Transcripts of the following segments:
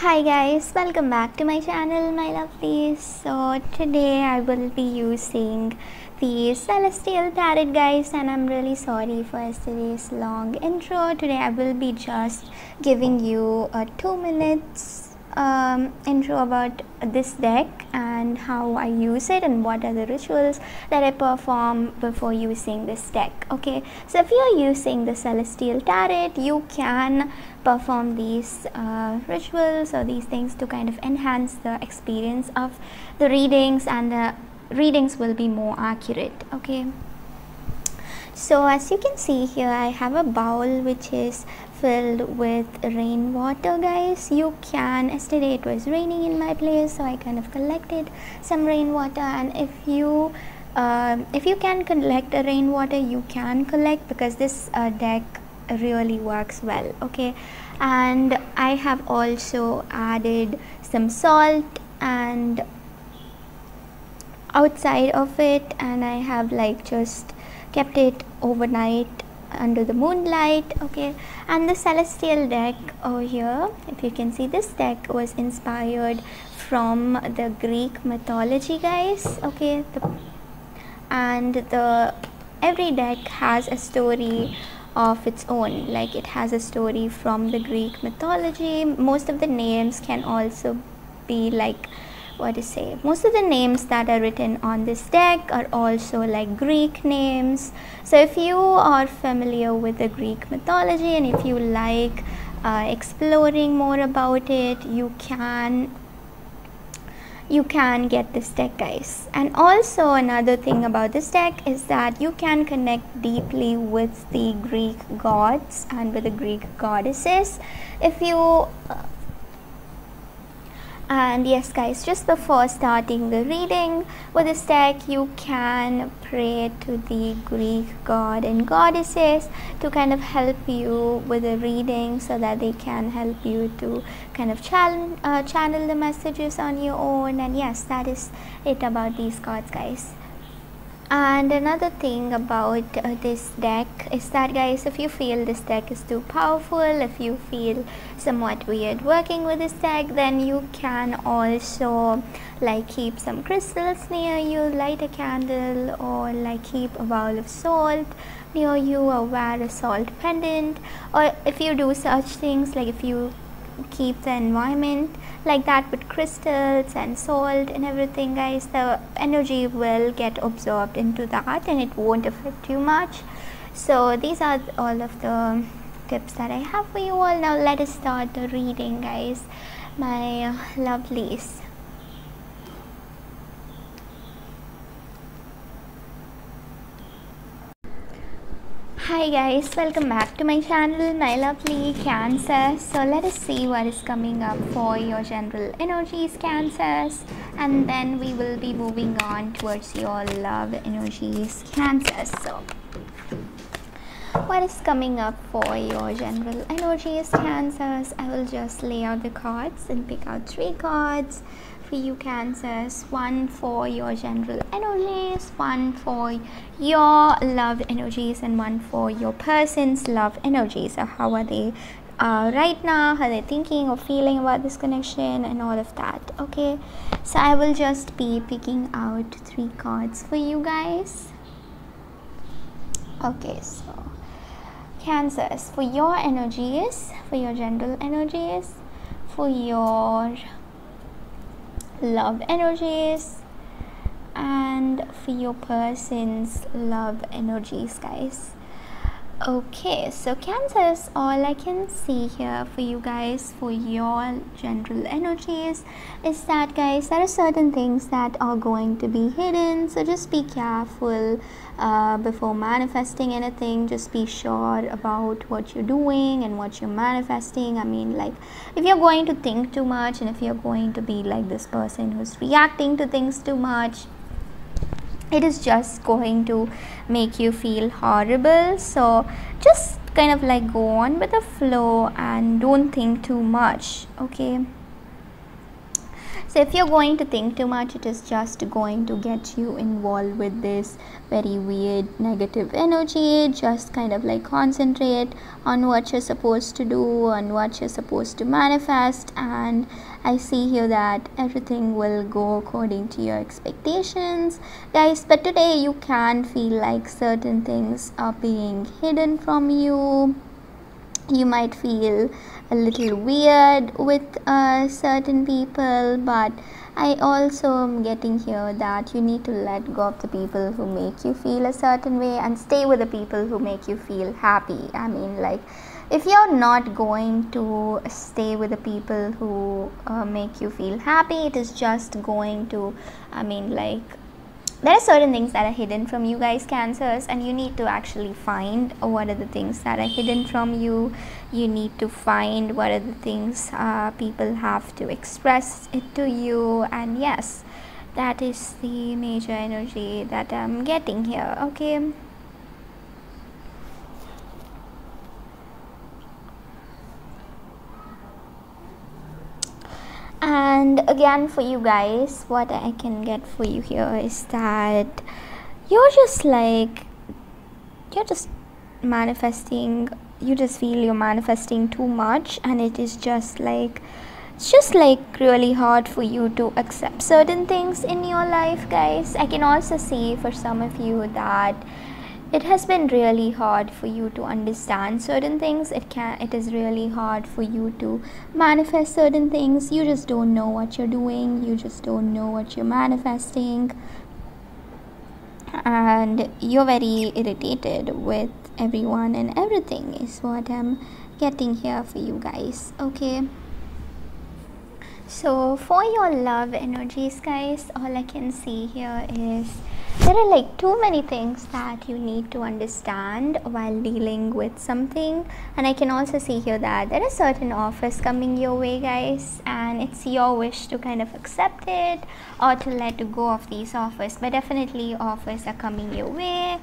Hi guys, welcome back to my channel my lovelies. So today I will be using the Celestial Tarot guys and I'm really sorry for yesterday's long intro. Today I will be just giving you a 2 minutes um, intro about this deck and how I use it and what are the rituals that I perform before using this deck. Okay, so if you're using the Celestial Tarot, you can perform these uh, rituals or these things to kind of enhance the experience of the readings and the readings will be more accurate. Okay so as you can see here I have a bowl which is filled with rainwater guys. You can yesterday it was raining in my place so I kind of collected some rainwater. And if you uh, if you can collect a rainwater you can collect because this uh, deck really works well okay? And I have also added some salt and outside of it and I have like just kept it overnight under the moonlight okay? And the celestial deck over here if you can see this deck was inspired from the greek mythology guys okay? The, and the every deck has a story of its own. Like it has a story from the greek mythology. Most of the names can also be like what to say. Most of the names that are written on this deck are also like greek names. So if you are familiar with the greek mythology and if you like uh, exploring more about it you can you can get this deck guys. And also another thing about this deck is that you can connect deeply with the greek gods and with the greek goddesses. If you uh, and yes guys just before starting the reading with this deck you can pray to the greek god and goddesses to kind of help you with the reading so that they can help you to kind of channel, uh, channel the messages on your own. And yes that is it about these cards guys and another thing about uh, this deck is that guys if you feel this deck is too powerful if you feel somewhat weird working with this deck then you can also like keep some crystals near you light a candle or like keep a bowl of salt near you or wear a salt pendant. Or if you do such things like if you keep the environment like that with crystals and salt and everything guys. The energy will get absorbed into that and it won't affect you much. So these are all of the tips that I have for you all. Now let us start the reading guys. My lovelies hi guys. Welcome back to my channel my lovely cancer. So let us see what is coming up for your general energies cancers and then we will be moving on towards your love energies cancers. So what is coming up for your general energies cancers? I will just lay out the cards and pick out three cards for you cancers. One for your general energies one for your love energies and one for your person's love energies. So how are they uh, right now? How they're thinking or feeling about this connection and all of that? Okay? So i will just be picking out three cards for you guys. Okay so cancers for your energies for your general energies for your love energies and for your person's love energies guys okay so cancers all i can see here for you guys for your general energies is that guys there are certain things that are going to be hidden. So just be careful uh, before manifesting anything. Just be sure about what you're doing and what you're manifesting. I mean like if you're going to think too much and if you're going to be like this person who's reacting to things too much it is just going to make you feel horrible. So just kind of like go on with the flow and don't think too much okay? So if you're going to think too much it is just going to get you involved with this very weird negative energy. Just kind of like concentrate on what you're supposed to do on what you're supposed to manifest and i see here that everything will go according to your expectations. Guys but today you can feel like certain things are being hidden from you. You might feel a little weird with uh, certain people but i also am getting here that you need to let go of the people who make you feel a certain way and stay with the people who make you feel happy. I mean like if you're not going to stay with the people who uh, make you feel happy it is just going to i mean like there are certain things that are hidden from you guys cancers and you need to actually find what are the things that are hidden from you. You need to find what are the things uh, people have to express it to you. And yes that is the major energy that i'm getting here okay and again for you guys what i can get for you here is that you're just like you're just manifesting you just feel you're manifesting too much and it is just like it's just like really hard for you to accept certain things in your life guys. I can also see for some of you that it has been really hard for you to understand certain things. It can it is really hard for you to manifest certain things. You just don't know what you're doing. You just don't know what you're manifesting. And you're very irritated with everyone and everything is what i'm getting here for you guys okay? So for your love energies guys all i can see here is there are like too many things that you need to understand while dealing with something. And i can also see here that there are certain offers coming your way guys and it's your wish to kind of accept it or to let go of these offers. But definitely offers are coming your way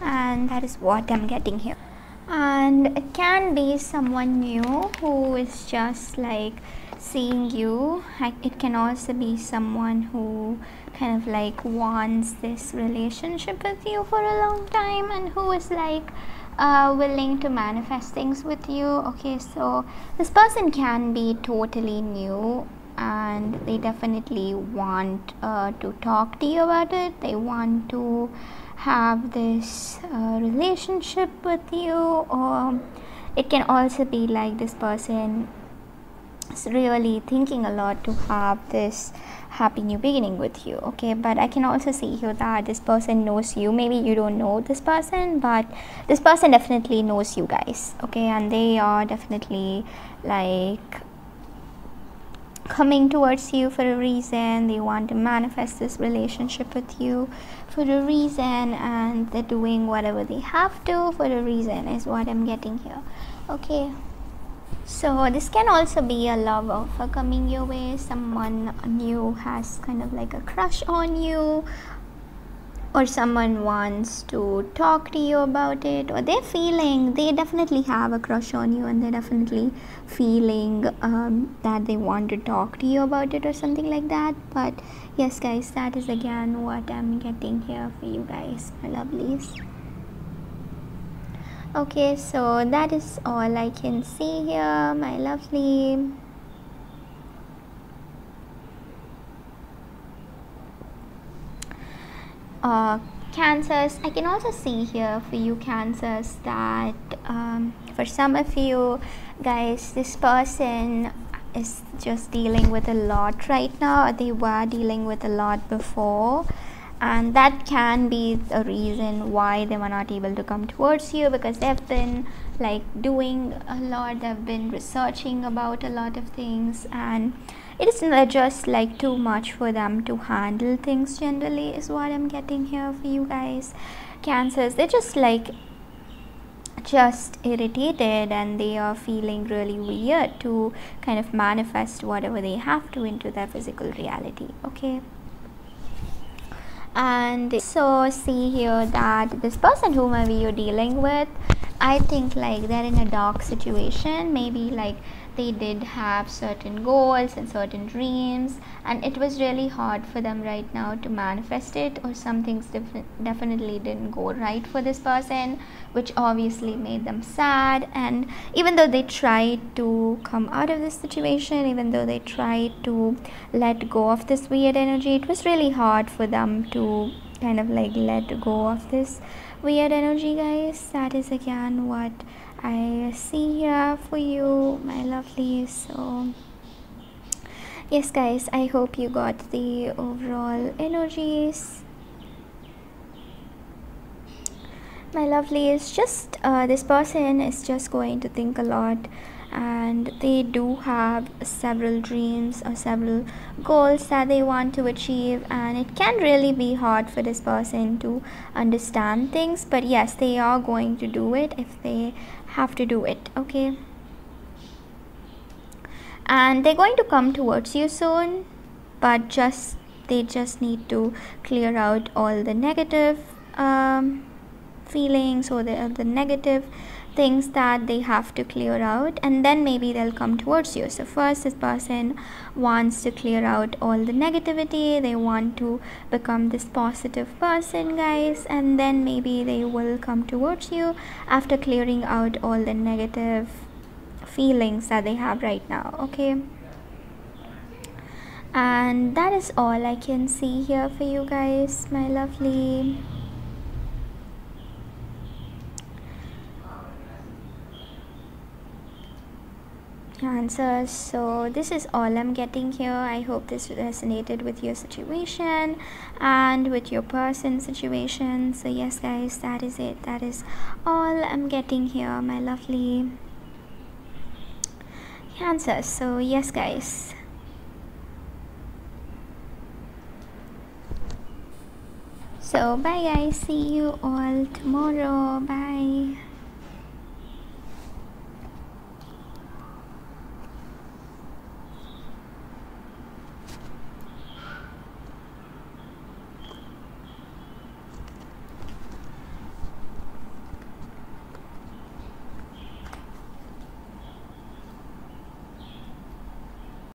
and that is what i'm getting here. And it can be someone new who is just like seeing you it can also be someone who kind of like wants this relationship with you for a long time and who is like uh, willing to manifest things with you. Okay so this person can be totally new and they definitely want uh, to talk to you about it. They want to have this uh, relationship with you or it can also be like this person really thinking a lot to have this happy new beginning with you okay? But i can also see here that this person knows you. Maybe you don't know this person but this person definitely knows you guys okay? And they are definitely like coming towards you for a reason. They want to manifest this relationship with you for a reason and they're doing whatever they have to for a reason is what i'm getting here okay so this can also be a love offer coming your way. Someone new has kind of like a crush on you or someone wants to talk to you about it or they're feeling they definitely have a crush on you and they're definitely feeling um, that they want to talk to you about it or something like that. But yes guys that is again what i'm getting here for you guys my lovelies okay so that is all i can see here my lovely. Uh, cancers i can also see here for you cancers that um, for some of you guys this person is just dealing with a lot right now or they were dealing with a lot before and that can be a reason why they were not able to come towards you because they've been like doing a lot they've been researching about a lot of things and it is just like too much for them to handle things generally is what i'm getting here for you guys. Cancers they're just like just irritated and they are feeling really weird to kind of manifest whatever they have to into their physical reality okay and so see here that this person whomever you're dealing with? I think like they're in a dark situation. Maybe like they did have certain goals and certain dreams and it was really hard for them right now to manifest it or some things def- definitely didn't go right for this person which obviously made them sad. And even though they tried to come out of this situation even though they tried to let go of this weird energy it was really hard for them to kind of like let go of this weird energy guys. That is again what I see here for you my lovely so yes guys I hope you got the overall energies. My lovely is just uh, this person is just going to think a lot and they do have several dreams or several goals that they want to achieve. And it can really be hard for this person to understand things. But yes they are going to do it if they have to do it okay? And they're going to come towards you soon. But just they just need to clear out all the negative um, feelings or the, the negative things that they have to clear out and then maybe they'll come towards you. So first this person wants to clear out all the negativity. They want to become this positive person guys and then maybe they will come towards you after clearing out all the negative feelings that they have right now okay? And that is all i can see here for you guys my lovely cancers. So this is all i'm getting here. I hope this resonated with your situation and with your person situation. So yes guys that is it. That is all i'm getting here my lovely cancers. So yes guys. So bye guys. See you all tomorrow. Bye